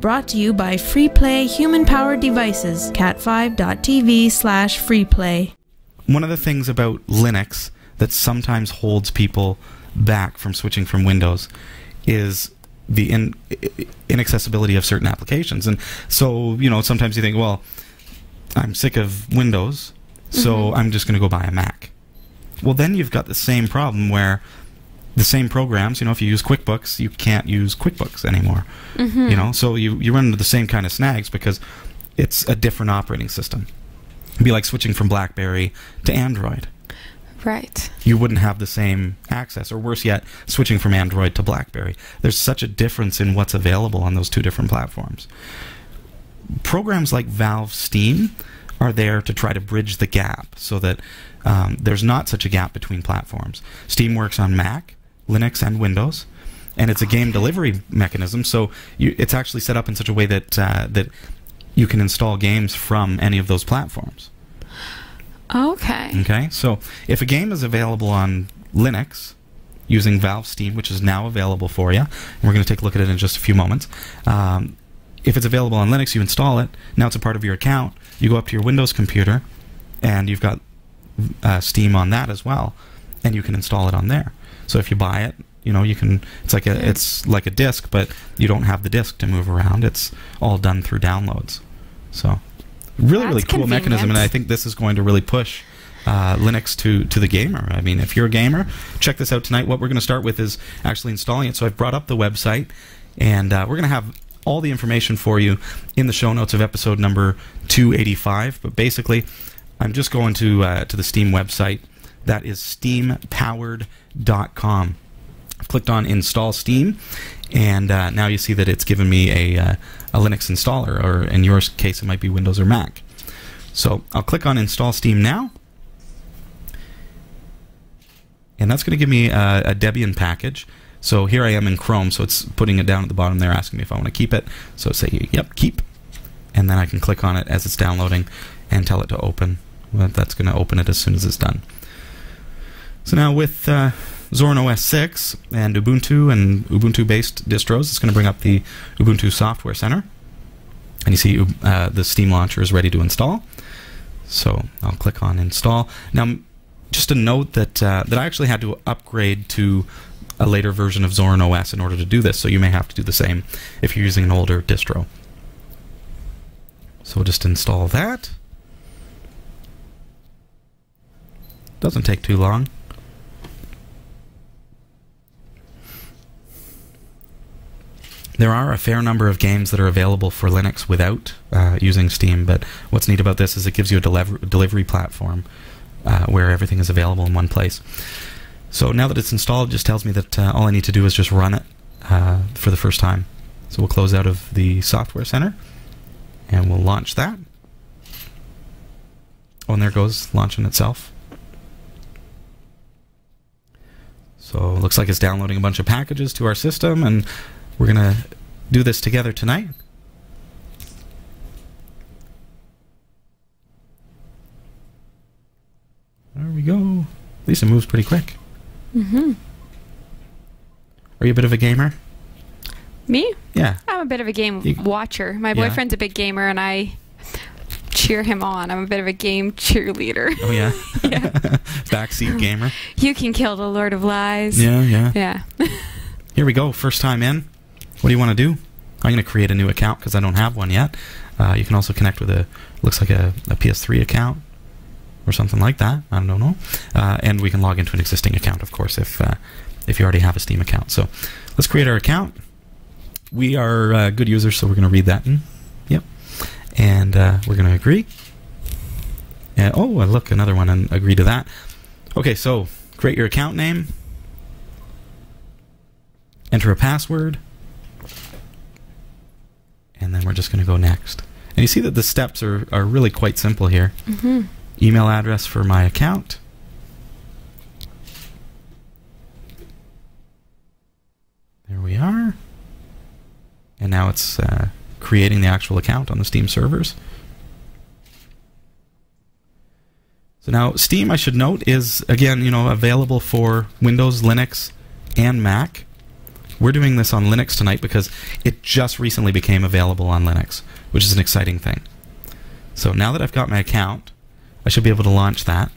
Brought to you by FreePlay Human Powered Devices, cat5.tv slash freeplay. One of the things about Linux that sometimes holds people back from switching from Windows is the in, inaccessibility of certain applications. And so, you know, sometimes you think, well, I'm sick of Windows, so Mhm. I'm just going to go buy a Mac. Well, then you've got the same problem where the same programs, you know, if you use QuickBooks, you can't use QuickBooks anymore. Mhm. You know, so you, you run into the same kind of snags because it's a different operating system. It'd be like switching from BlackBerry to Android. Right. You wouldn't have the same access, or worse yet, switching from Android to BlackBerry. There's such a difference in what's available on those two different platforms. Programs like Valve Steam are there to try to bridge the gap so that um, there's not such a gap between platforms. Steam works on Mac, Linux, and Windows, and it's a game delivery mechanism. So you, it's actually set up in such a way that uh, that you can install games from any of those platforms. Okay. Okay, so if a game is available on Linux using Valve Steam, which is now available for you, and we're going to take a look at it in just a few moments. Um, if it's available on Linux, you install it. Now it's a part of your account. You go up to your Windows computer, and you've got uh, Steam on that as well, and you can install it on there. So if you buy it, you know you can. It's like a it's like a disc, but you don't have the disc to move around. It's all done through downloads. So really really That's cool mechanism, and. I think this is going to really push uh, Linux to to the gamer. I mean, if you're a gamer, check this out tonight. What we're going to start with is actually installing it. So I've brought up the website, and uh, we're going to have all the information for you in the show notes of episode number 285. But basically, I'm just going to uh, to the Steam website. That is steampowered.com. I've clicked on install Steam, and uh, now you see that it's given me a, uh, a Linux installer, or in your case, it might be Windows or Mac. So I'll click on install Steam now, and that's going to give me a, a Debian package. So here I am in Chrome, so it's putting it down at the bottom there, asking me if I want to keep it. So say, yep, keep. And then I can click on it as it's downloading and tell it to open. Well, that's going to open it as soon as it's done. So now with uh, Zorin OS 6 and Ubuntu and Ubuntu-based distros, it's going to bring up the Ubuntu Software Center. And you see uh, the Steam launcher is ready to install. So I'll click on install. Now, just a note that uh, that I actually had to upgrade to a later version of Zorin OS in order to do this. So you may have to do the same if you're using an older distro. So we'll just install that. Doesn't take too long. There are a fair number of games that are available for Linux without uh, using Steam, but what's neat about this is it gives you a deliver- delivery platform uh, where everything is available in one place. So now that it's installed, it just tells me that uh, all I need to do is just run it uh, for the first time. So we'll close out of the Software Center, and we'll launch that. Oh, and there goes, launching itself. So it looks like it's downloading a bunch of packages to our system, and we're going to do this together tonight. There we go. Lisa moves pretty quick. Mm-hmm. Are you a bit of a gamer? Me? Yeah. I'm a bit of a game You- watcher. My Yeah. boyfriend's a big gamer, and I cheer him on. I'm a bit of a game cheerleader. Oh yeah. Yeah. Backseat gamer. You can kill the Lord of Lies. Yeah, yeah. Yeah. Here we go. First time in. What do you want to do? I'm going to create a new account because I don't have one yet. Uh, you can also connect with a looks like a, a PS3 account or something like that. I don't know. Uh, and we can log into an existing account, of course, if uh, if you already have a Steam account. So let's create our account. We are uh, good users, so we're going to read that in. Yep. And uh, we're going to agree. And, oh, look, another one, and agree to that. Okay, so create your account name. Enter a password. And then we're just going to go next. And you see that the steps are, are really quite simple here. Mm-hmm. Email address for my account. There we are. And now it's uh, creating the actual account on the Steam servers. So now Steam, I should note, is again, you know, available for Windows, Linux, and Mac. We're doing this on Linux tonight because it just recently became available on Linux, which is an exciting thing. So now that I've got my account, I should be able to launch that.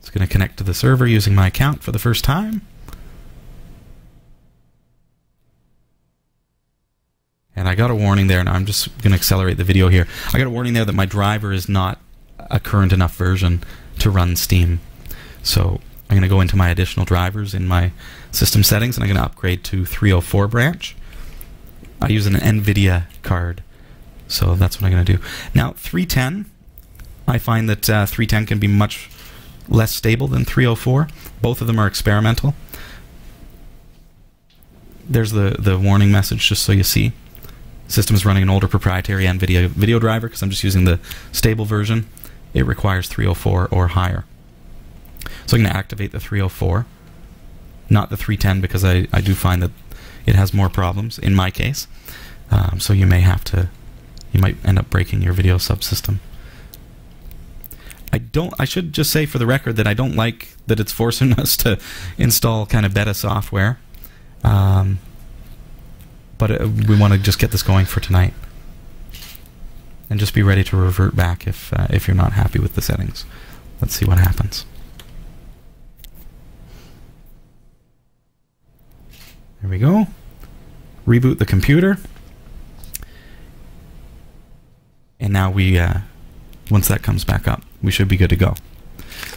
It's going to connect to the server using my account for the first time. And I got a warning there, and I'm just going to accelerate the video here. I got a warning there that my driver is not a current enough version to run Steam. So I'm going to go into my additional drivers in my system settings, and I'm going to upgrade to 304 branch. I use an NVIDIA card, so that's what I'm going to do. Now, 310, I find that uh, 310 can be much less stable than 304. Both of them are experimental. There's the, the warning message, just so you see system is running an older proprietary NVIDIA video driver because I'm just using the stable version. It requires 304 or higher. So I'm going to activate the 304, not the 310 because I, I do find that it has more problems in my case. Um, so you may have to, you might end up breaking your video subsystem. I don't. I should just say for the record that I don't like that it's forcing us to install kind of beta software. Um, but uh, we want to just get this going for tonight, and just be ready to revert back if uh, if you're not happy with the settings. Let's see what happens. There we go. Reboot the computer, and now we uh, once that comes back up, we should be good to go.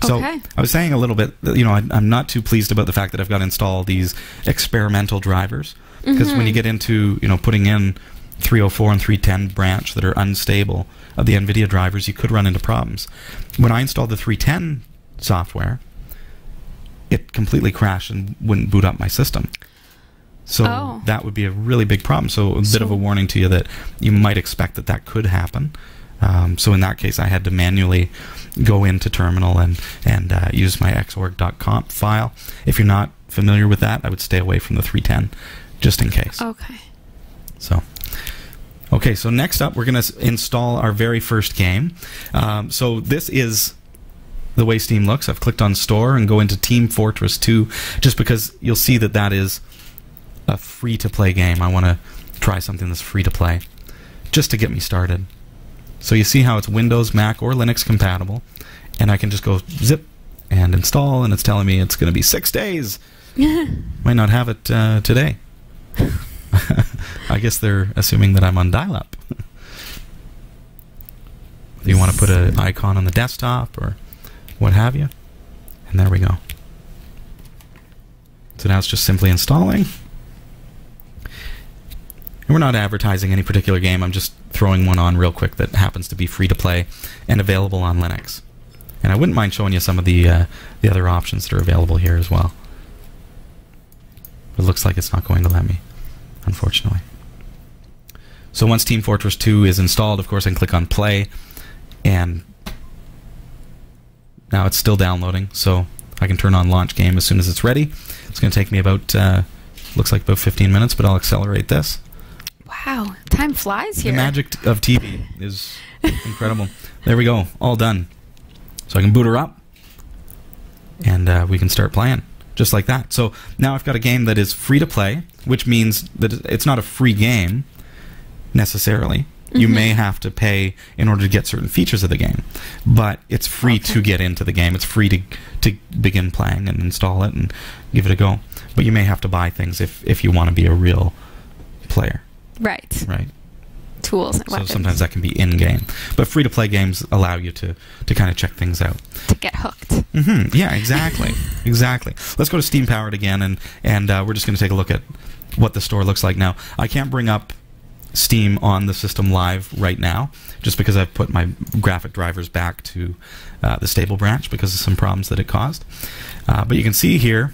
So Okay. I was saying a little bit, that, you know, I, I'm not too pleased about the fact that I've got to install these experimental drivers because when you get into, you know, putting in 304 and 310 branch that are unstable of the NVIDIA drivers, you could run into problems. When I installed the 310 software, it completely crashed and wouldn't boot up my system. So Oh. that would be a really big problem. So a bit of a warning to you that you might expect that that could happen. Um, so in that case, I had to manually go into terminal and and uh, use my xorg.conf file. If you're not familiar with that, I would stay away from the 310 just in case. Okay. So, okay, so next up, we're going to install our very first game. Um, so this is the way Steam looks. I've clicked on Store and go into Team Fortress 2 just because you'll see that that is a free to play game. I want to try something that's free to play just to get me started. So you see how it's Windows, Mac, or Linux compatible, and I can just go zip and install, and it's telling me it's going to be six days. Might not have it uh, today. I guess they're assuming that I'm on dial-up. you want to put an icon on the desktop or what have you, and there we go. So now it's just simply installing. And we're not advertising any particular game. I'm just throwing one on real quick that happens to be free to play and available on Linux. And I wouldn't mind showing you some of the uh, the other options that are available here as well. It looks like it's not going to let me, unfortunately. So once Team Fortress 2 is installed, of course, I can click on play, and now it's still downloading. So I can turn on launch game as soon as it's ready. It's going to take me about uh, looks like about 15 minutes, but I'll accelerate this. Wow. Time flies here. The magic of TV is incredible. There we go, all done. So I can boot her up, and uh, we can start playing just like that. So now I've got a game that is free to play, which means that it's not a free game necessarily. You Mhm. may have to pay in order to get certain features of the game, but it's free Okay. to get into the game. It's free to to begin playing and install it and give it a go. But you may have to buy things if if you want to be a real player, Right. right? Tools and So weapons. sometimes that can be in game, but free to play games allow you to to kind of check things out. to get hooked. hmm Yeah, exactly, exactly. Let's go to Steam Powered again, and and uh, we're just going to take a look at what the store looks like now. I can't bring up Steam on the system live right now, just because I've put my graphic drivers back to uh, the stable branch because of some problems that it caused. Uh, but you can see here.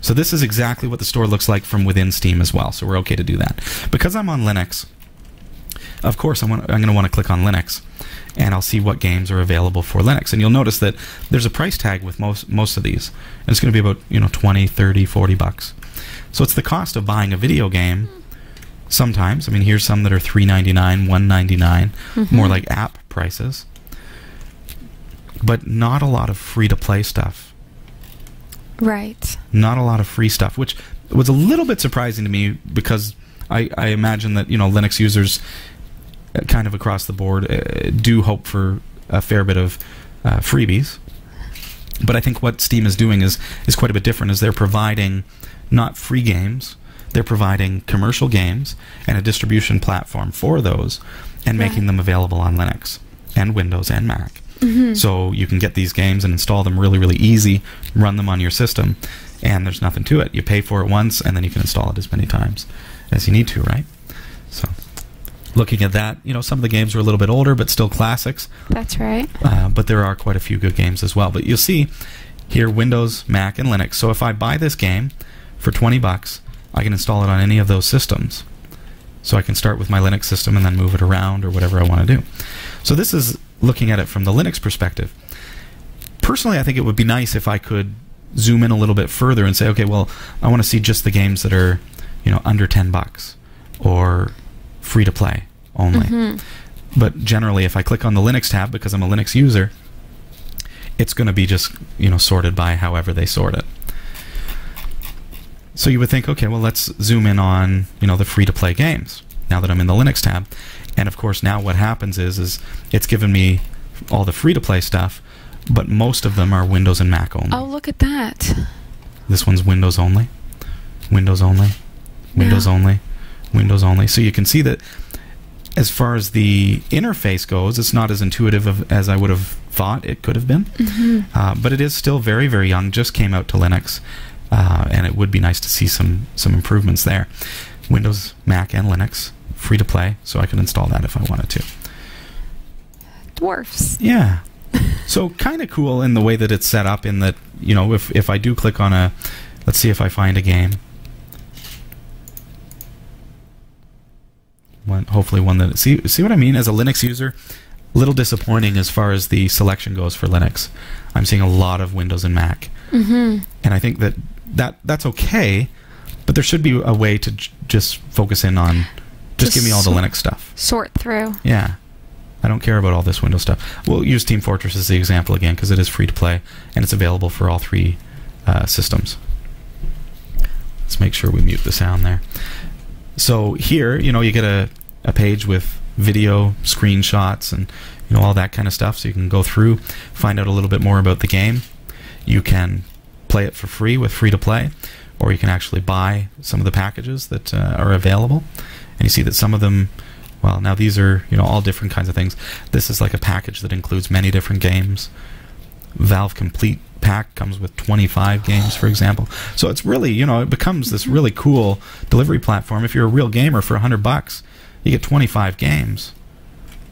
So this is exactly what the store looks like from within Steam as well. So we're okay to do that. Because I'm on Linux, of course I'm, I'm going to want to click on Linux and I'll see what games are available for Linux. And you'll notice that there's a price tag with most most of these. And it's going to be about, you know, 20, 30, 40 bucks. So it's the cost of buying a video game sometimes. I mean, here's some that are 3.99, 1.99, Mhm. more like app prices. But not a lot of free to play stuff. Right. Not a lot of free stuff, which was a little bit surprising to me because I, I imagine that you know Linux users, uh, kind of across the board, uh, do hope for a fair bit of uh, freebies. But I think what Steam is doing is is quite a bit different. Is they're providing not free games, they're providing commercial games and a distribution platform for those, and Right. making them available on Linux and Windows and Mac. Mm-hmm. So you can get these games and install them really, really easy, run them on your system, and there's nothing to it. You pay for it once, and then you can install it as many times as you need to, right? So, looking at that, you know, some of the games are a little bit older, but still classics. That's right. Uh, but there are quite a few good games as well. But you'll see here Windows, Mac, and Linux. So if I buy this game for 20 bucks, I can install it on any of those systems. So I can start with my Linux system and then move it around or whatever I want to do. So this is looking at it from the Linux perspective. Personally, I think it would be nice if I could zoom in a little bit further and say, okay, well, I want to see just the games that are, you know, under 10 bucks or free to play only. Mhm. But generally, if I click on the Linux tab because I'm a Linux user, it's going to be just you know sorted by however they sort it. So you would think, okay, well let's zoom in on you know the free to play games now that I'm in the Linux tab, and of course now what happens is is it's given me all the free to play stuff, but most of them are Windows and Mac only. Oh, look at that. This one's Windows only, Windows only, Windows Yeah. only, Windows only. So you can see that as far as the interface goes, it's not as intuitive of, as I would have thought it could have been. Mhm. Uh, but it is still very, very young. Just came out to Linux, uh, and it would be nice to see some some improvements there. Windows, Mac, and Linux, free to play, so I can install that if I wanted to. Dwarfs. Yeah. so kind of cool in the way that it's set up. In that you know, if if I do click on a, let's see if I find a game. One, hopefully one that see see what I mean as a Linux user. A little disappointing as far as the selection goes for Linux. I'm seeing a lot of Windows and Mac, Mm-hmm. and I think that that that's okay, but there should be a way to just focus in on just, Just give me all the Linux stuff. Sort through. Yeah. I don't care about all this Windows stuff. We'll use Team Fortress as the example again because it is free to play and it's available for all three uh, systems. Let's make sure we mute the sound there. So here, you know, you get a, a page with video, screenshots, and you know all that kind of stuff. So you can go through, find out a little bit more about the game. You can play it for free with free to play, or you can actually buy some of the packages that uh, are available. And you see that some of them well, now these are you know all different kinds of things. This is like a package that includes many different games. Valve Complete pack comes with 25 games, for example. So it's really you know it becomes this really cool delivery platform. If you're a real gamer for 100 bucks, you get 25 games.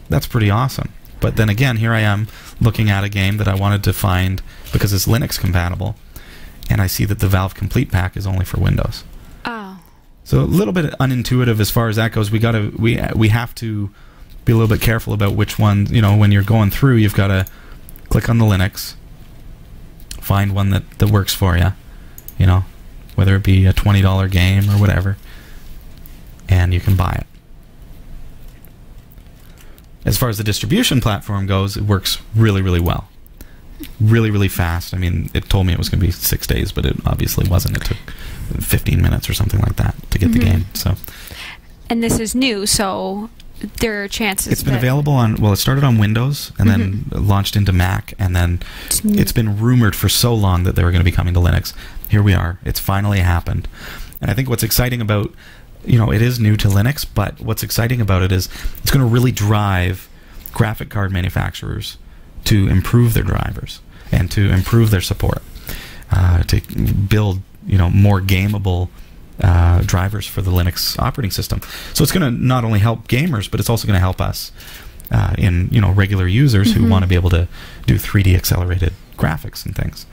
That's pretty awesome. But then again, here I am looking at a game that I wanted to find because it's Linux compatible, and I see that the Valve Complete pack is only for Windows. So a little bit unintuitive as far as that goes. We got to we we have to be a little bit careful about which one. You know, when you're going through, you've got to click on the Linux, find one that that works for you. You know, whether it be a twenty dollar game or whatever, and you can buy it. As far as the distribution platform goes, it works really, really well. Really, really fast. I mean, it told me it was going to be six days, but it obviously wasn't. It took 15 minutes or something like that to get the Mhm. game. So And this is new, so there are chances. it's been available on, well, it started on Windows and then launched into Mac, and then it's it's been rumored for so long that they were going to be coming to Linux. Here we are. It's finally happened. And I think what's exciting about, you know, it is new to Linux, but what's exciting about it is it's going to really drive graphic card manufacturers to improve their drivers and to improve their support, uh, to build, you know, more gameable uh, drivers for the Linux operating system. So it's going to not only help gamers, but it's also going to help us uh, in you know regular users who Mhm. want to be able to do 3D accelerated graphics and things.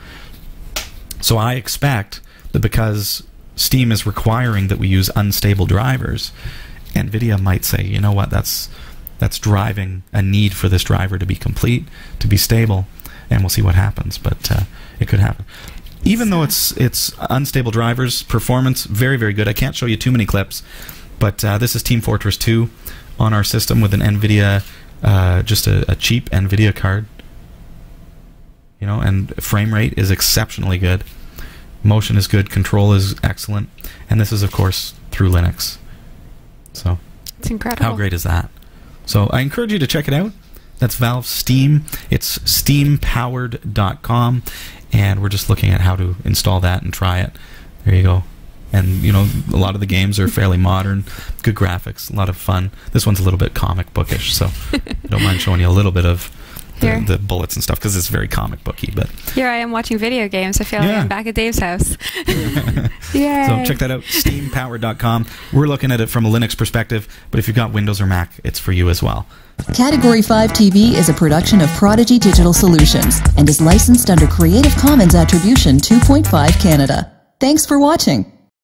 So I expect that because Steam is requiring that we use unstable drivers, Nvidia might say, you know what, that's that's driving a need for this driver to be complete, to be stable, and we'll see what happens. But uh, it could happen. Even though it's it's unstable drivers, performance very very good. I can't show you too many clips, but uh, this is Team Fortress 2 on our system with an Nvidia, uh, just a, a cheap Nvidia card. You know, and frame rate is exceptionally good. Motion is good. Control is excellent. And this is, of course, through Linux. So, It's incredible. how great is that? So, I encourage you to check it out. That's Valve Steam. It's steampowered.com. And we're just looking at how to install that and try it. There you go. And, you know, a lot of the games are fairly modern, good graphics, a lot of fun. This one's a little bit comic bookish, so I don't mind showing you a little bit of Here. the bullets and stuff because it's very comic booky. But Here I am watching video games. I feel like I'm back at Dave's house. Yay. So check that out, steampowered.com. We're looking at it from a Linux perspective, but if you've got Windows or Mac, it's for you as well. Category 5 TV is a production of Prodigy Digital Solutions and is licensed under Creative Commons Attribution 2.5 Canada. Thanks for watching.